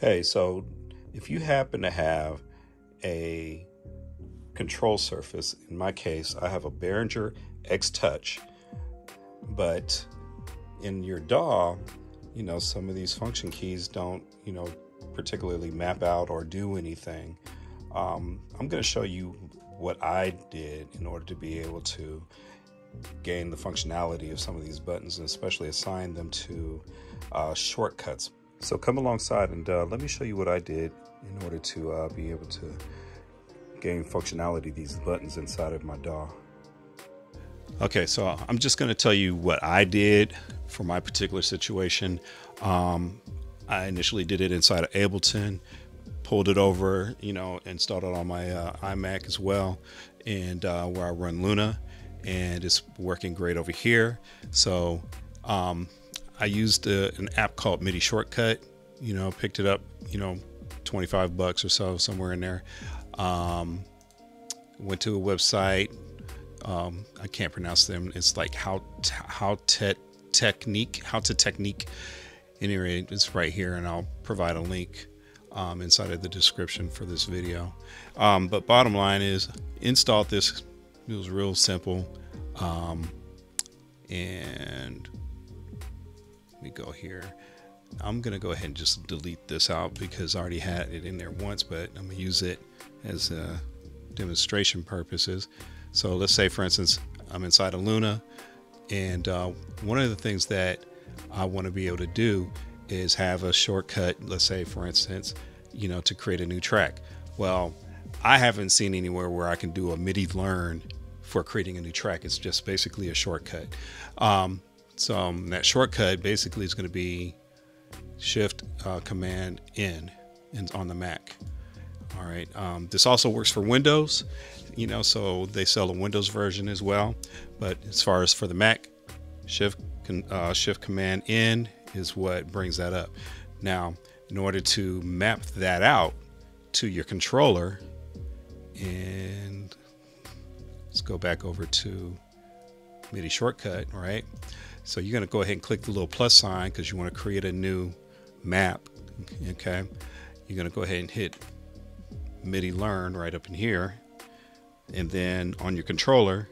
Hey, so if you happen to have a control surface, in my case, I have a Behringer X Touch, but in your DAW, you know, some of these function keys don't, you know, particularly map out or do anything. Um, I'm going to show you what I did in order to be able to gain the functionality of some of these buttons and especially assign them to uh, shortcuts. So come alongside and uh, let me show you what I did in order to uh, be able to gain functionality these buttons inside of my DAW. Okay, so I'm just going to tell you what I did for my particular situation. Um, I initially did it inside of Ableton, pulled it over, you know, installed it on my uh, iMac as well, and uh, where I run Luna, and it's working great over here. So um, I used a, an app called MIDI Shortcut. You know, picked it up. You know, 25 bucks or so, somewhere in there. Um, went to a website. Um, I can't pronounce them. It's like how how te- technique how to technique. Anyway, it's right here, and I'll provide a link um, inside of the description for this video. Um, but bottom line is, installed this. It was real simple, um, and me go here. I'm gonna go ahead and just delete this out because I already had it in there once, but I'm gonna use it as a uh, demonstration purposes. So let's say, for instance, I'm inside of Luna, and uh, one of the things that I want to be able to do is have a shortcut. Let's say, for instance, you know, to create a new track. Well, I haven't seen anywhere where I can do a MIDI learn for creating a new track. It's just basically a shortcut. Um, so um, that shortcut basically is going to be Shift uh, Command N on the Mac. All right. Um, this also works for Windows, you know, so they sell a Windows version as well. But as far as for the Mac, Shift uh, Shift Command N is what brings that up. Now, in order to map that out to your controller, and let's go back over to MIDI shortcut, right? So you're going to go ahead and click the little plus sign because you want to create a new map. Okay. You're going to go ahead and hit MIDI learn right up in here. And then on your controller,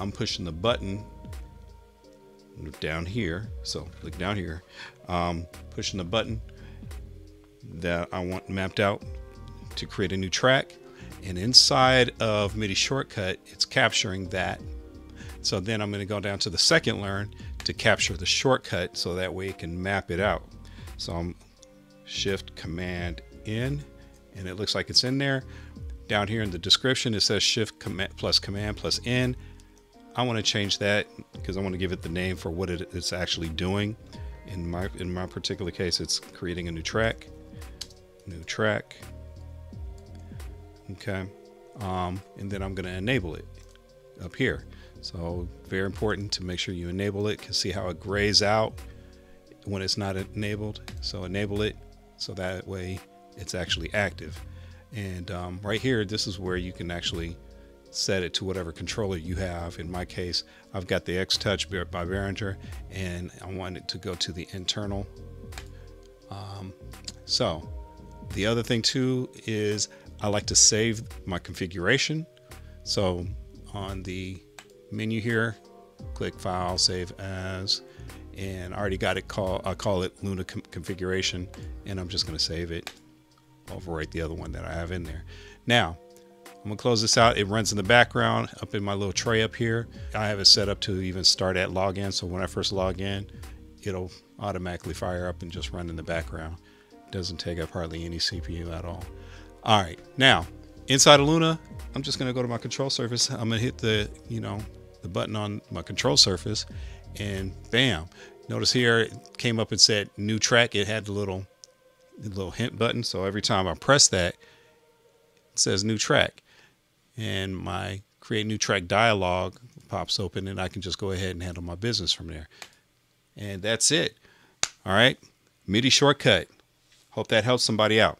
I'm pushing the button down here. So click down here, um, pushing the button that I want mapped out to create a new track. And inside of MIDI shortcut, it's capturing that. So then I'm going to go down to the second learn to capture the shortcut so that way it can map it out. So I'm shift command N and it looks like it's in there. Down here in the description it says shift command plus command plus n. I want to change that because I want to give it the name for what it, it's actually doing. In my in my particular case it's creating a new track. New track. Okay. Um, and then I'm going to enable it up here. So very important to make sure you enable it. Can see how it grays out when it's not enabled. So enable it so that way it's actually active. And um, right here, this is where you can actually set it to whatever controller you have. In my case, I've got the X Touch by Behringer, and I want it to go to the internal. Um, so the other thing too is I like to save my configuration. So on the menu here, click File, Save As, and I already got it call. I call it Luna configuration, and I'm just going to save it. Overwrite the other one that I have in there. Now, I'm gonna close this out. It runs in the background up in my little tray up here. I have it set up to even start at login, so when I first log in, it'll automatically fire up and just run in the background. Doesn't take up hardly any CPU at all. All right, now inside of Luna, I'm just gonna go to my control surface. I'm gonna hit the, you know, the button on my control surface and bam. Notice here it came up and said new track. It had the little, the little hint button. So every time I press that, it says new track. And my create new track dialog pops open and I can just go ahead and handle my business from there. And that's it. All right. MIDI shortcut. Hope that helps somebody out.